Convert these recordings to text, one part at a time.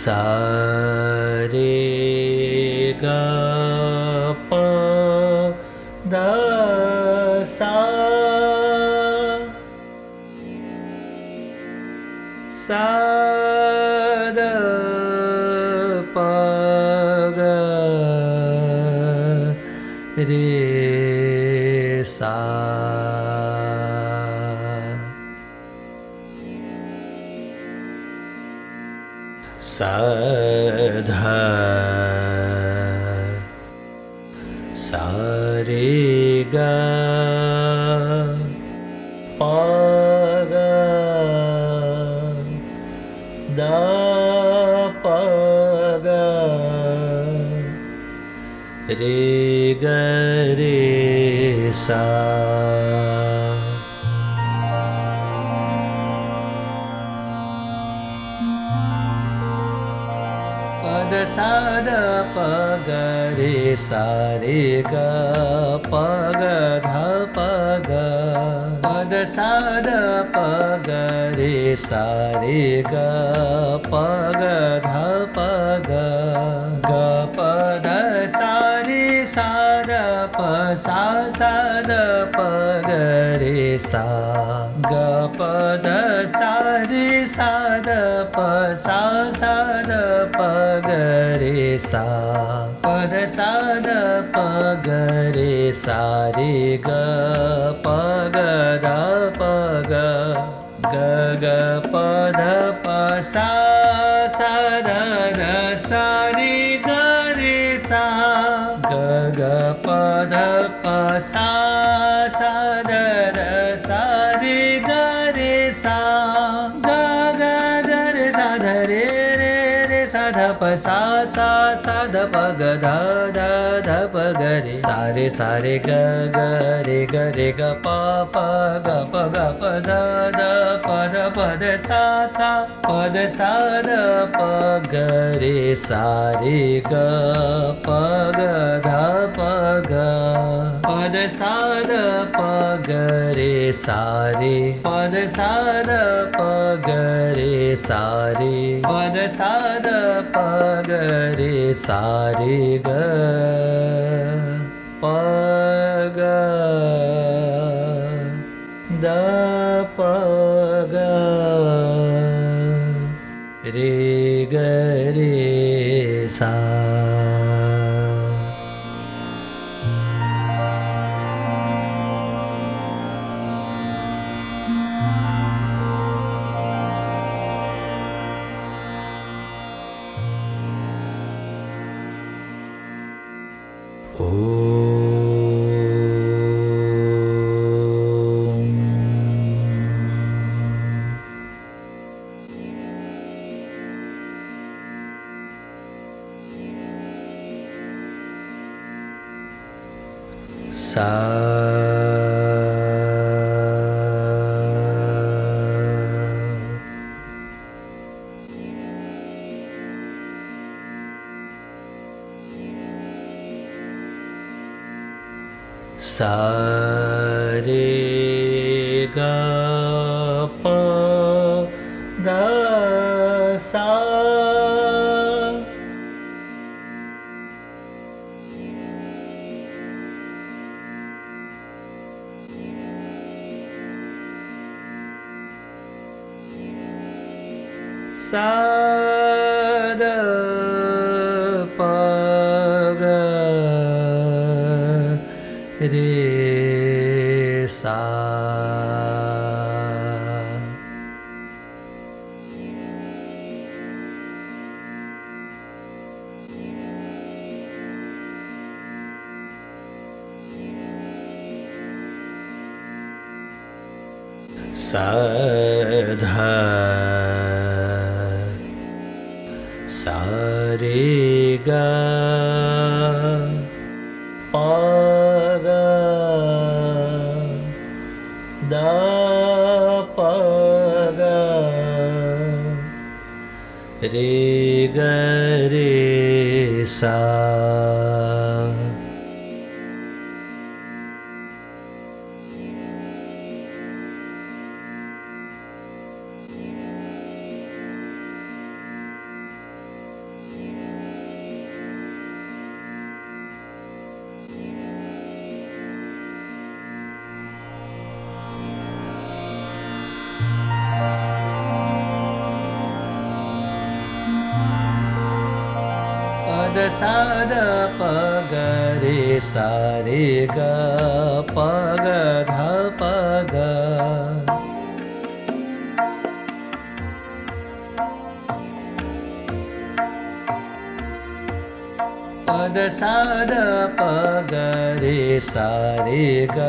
सा रे गा द प ग रे सा। सा ध सा रे ग ग रे सा। पद सा द प ग रे सा रे ग प ग ध प ग पद सा द प ग रे सा रे ग प ग ध प ग ग प ध सा सा द प द ग रे सा ग प ध सा रे सा द प सा सा द प ग रे सा पद सा द प ग रे सा रे ग प ग ध प ग ग ग प ध प सा सा सा द द सा रे ग रे सा। ग ग ग रे सा ध रे रे रे सा ध प सा सा सा ध ग ध ध प ग रे। सा रे सा रे ग ग रे ग रे ग प प ग प ग प ध प ध प ध सा सा प ध सा ध प ग रे सा रे ग प ग ध ग प ध सा ध प ग रे सा रे प ध सा ध प ग रे सा रे प ध सा ध प ग रे सा रे ग। प ग। द प ग। रे ग रे सा सा। रे ग प सा द प ग रे सा। सा ध सा रे ग प ग द प ग रे ग रे सा साद पग रे सा रे ग पग ध पग। पद साद पग रे सा रे ग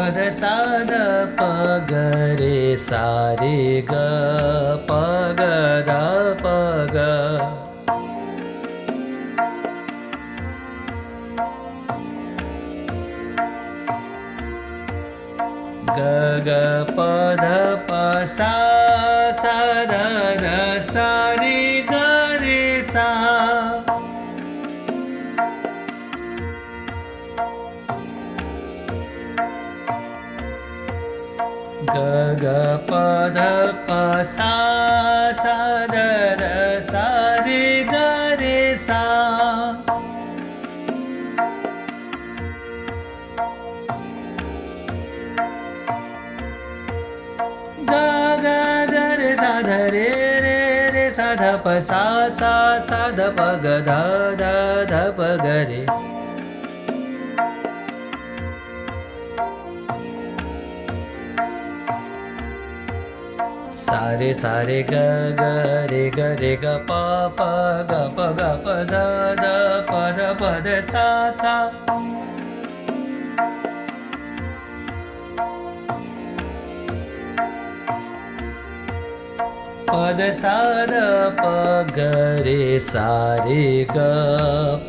पद सा द प ग रे सा रे ग प ग ध प ग ग ग प ध प सा ग ग ध प सा ध सा रे ग रे रे ध रे रे रे सा ध प ग ध ध प सारे सारे ग ग रे ग रे ग प प ग प ग प ध ध प ध प ध सा सा। पद सा द प ग रे सा रे ग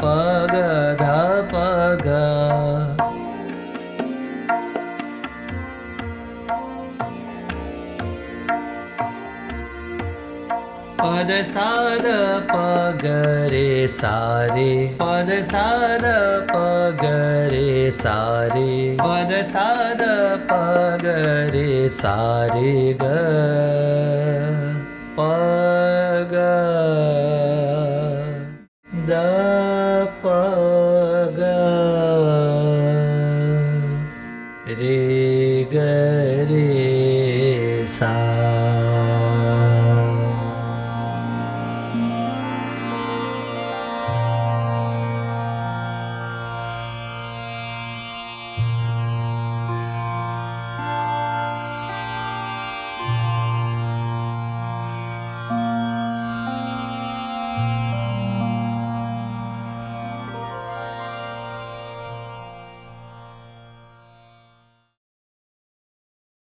प ग ध प ग पद सा द प ग रे सा रे पद सा द प ग। रे सा रे पद सा द प ग। रे सा रे ग प ग द